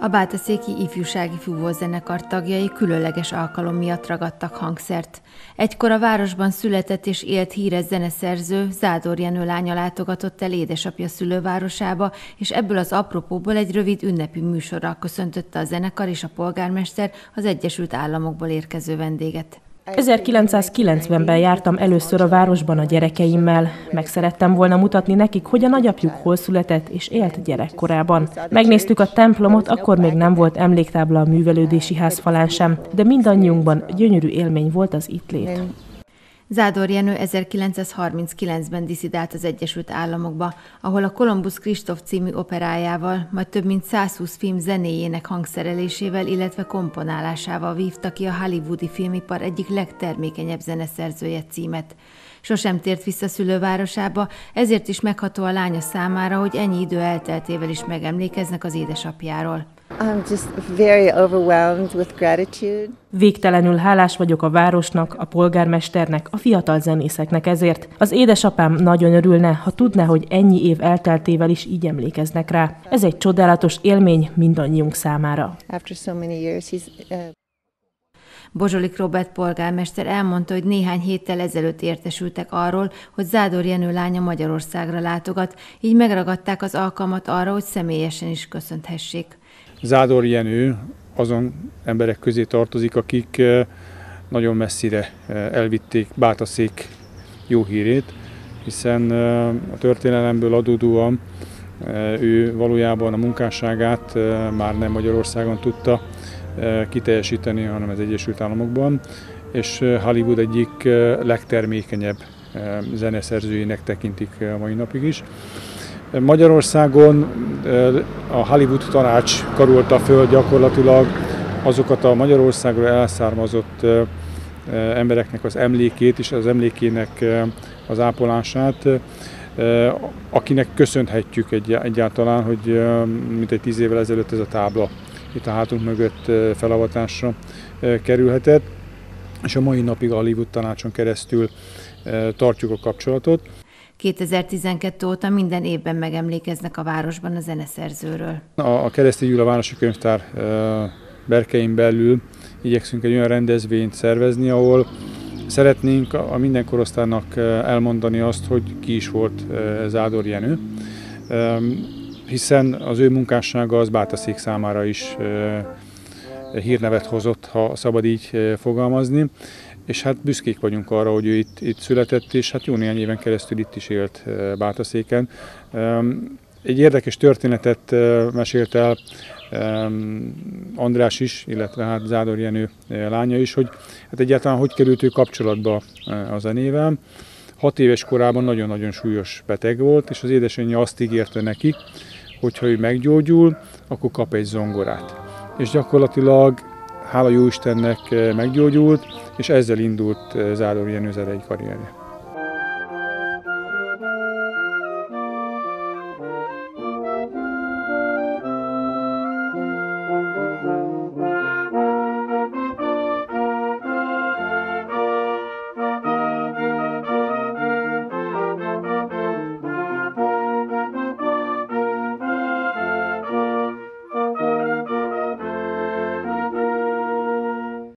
A Bátaszéki Ifjúsági Fúvózenekar tagjai különleges alkalom miatt ragadtak hangszert. Egykor a városban született és élt híres zeneszerző Zádor Jenő lánya látogatott el édesapja szülővárosába, és ebből az apropóból egy rövid ünnepi műsorral köszöntötte a zenekar és a polgármester az Egyesült Államokból érkező vendéget. 1990-ben jártam először a városban a gyerekeimmel. Meg szerettem volna mutatni nekik, hogy a nagyapjuk hol született és élt gyerekkorában. Megnéztük a templomot, akkor még nem volt emléktábla a művelődési ház falán sem, de mindannyiunkban gyönyörű élmény volt az itt lét. Zádor Jenő 1939-ben diszidált az Egyesült Államokba, ahol a Columbus Kristóf című operájával, majd több mint 120 film zenéjének hangszerelésével, illetve komponálásával vívta ki a hollywoodi filmipar egyik legtermékenyebb zeneszerzője címet. Sosem tért vissza szülővárosába, ezért is megható a lánya számára, hogy ennyi idő elteltével is megemlékeznek az édesapjáról. I'm just very overwhelmed with gratitude. Végtelenül hálás vagyok a városnak, a polgármesternek, a fiatal zenészeknek ezért. Az édesapám nagyon örülne, ha tudná, hogy ennyi év elteltével is így emlékeznek rá. Ez egy csodálatos élmény mindannyiunk számára. After so many years, he's, uh... Bozsolik Robert polgármester elmondta, hogy néhány héttel ezelőtt értesültek arról, hogy Zádor Jenő lánya Magyarországra látogat, így megragadták az alkalmat arra, hogy személyesen is köszönthessék. Zádor Jenő azon emberek közé tartozik, akik eh, nagyon messzire eh, elvitték Bátaszék jó hírét, hiszen eh, a történelemből adódóan ő valójában a munkásságát már nem Magyarországon tudta kiteljesíteni, hanem az Egyesült Államokban, és Hollywood egyik legtermékenyebb zeneszerzőjének tekintik a mai napig is. Magyarországon a Hollywood tanács karolta föl gyakorlatilag azokat a Magyarországról elszármazott embereknek az emlékét és az emlékének az ápolását, akinek köszönhetjük egyáltalán, hogy mint egy tíz évvel ezelőtt ez a tábla itt a hátunk mögött felavatásra kerülhetett, és a mai napig a Hollywood tanácson keresztül tartjuk a kapcsolatot. 2012 óta minden évben megemlékeznek a városban a zeneszerzőről. A, a Keresztély Gyula Városi Könyvtár berkein belül igyekszünk egy olyan rendezvényt szervezni, ahol szeretnénk a minden korosztálynak elmondani azt, hogy ki is volt Zádor Jenő, hiszen az ő munkássága az Bátaszék számára is hírnevet hozott, ha szabad így fogalmazni, és hát büszkék vagyunk arra, hogy ő itt, itt született, és hát jó néhány éven keresztül itt is élt Bátaszéken. Egy érdekes történetet mesélt el András is, illetve hát Zádor Jenő lánya is, hogy hát egyáltalán hogy került ő kapcsolatba a zenével. Hat éves korában nagyon-nagyon súlyos beteg volt, és az édesanyja azt ígérte neki, hogy ha ő meggyógyul, akkor kap egy zongorát. És gyakorlatilag hála jó Istennek meggyógyult, és ezzel indult Zádor Jenő zenei karrierje.